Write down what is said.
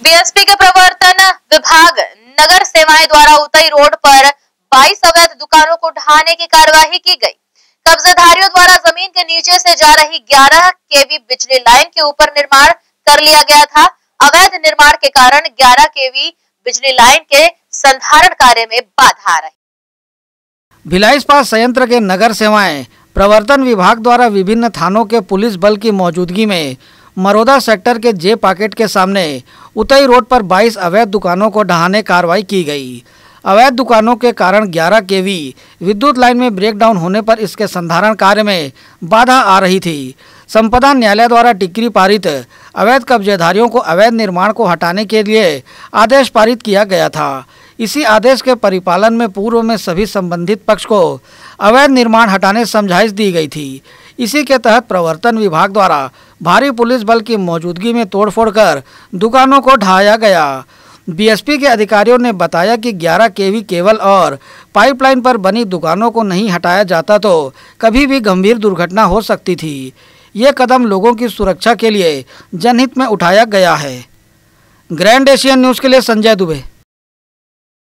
BSP के प्रवर्तन विभाग नगर सेवाएँ द्वारा उतई रोड पर 22 अवैध दुकानों को ढहाने की कार्यवाही की गई। कब्जेदारियों द्वारा ज़मीन के नीचे से जा रही 11 केवी बिजली लाइन के ऊपर निर्माण कर लिया गया था। अवैध निर्माण के कारण 11 केवी बिजली लाइन के संधारण कार्य में बाधा आ रही। भिलाई इस्पात संयंत्र के नगर सेवाएँ प्रवर्तन विभाग द्वारा विभिन्न थानों के पुलिस बल की मौजूदगी में मरोदा सेक्टर के जे पाकेट के सामने उतई रोड पर 22 अवैध दुकानों को ढहाने कार्रवाई की गई। अवैध दुकानों के कारण 11 केवी विद्युत लाइन में ब्रेकडाउन होने पर इसके संधारण कार्य में बाधा आ रही थी। संपदा न्यायालय द्वारा टिकरी पारित अवैध कब्जेधारियों को अवैध निर्माण को हटाने के लिए आदेश पारित किया गया था। इसी आदेश के परिपालन में पूर्व में सभी संबंधित पक्ष को अवैध निर्माण हटाने समझाइश दी गई थी। इसी के तहत प्रवर्तन विभाग द्वारा भारी पुलिस बल की मौजूदगी में तोड़फोड़ कर दुकानों को ढाया गया। बीएसपी के अधिकारियों ने बताया कि 11 केवी केबल और पाइपलाइन पर बनी दुकानों को नहीं हटाया जाता तो कभी भी गंभीर दुर्घटना हो सकती थी। ये कदम लोगों की सुरक्षा के लिए जनहित में उठाया गया है। ग्रैंड एशियन न्यूज़ के लिए संजय दुबे।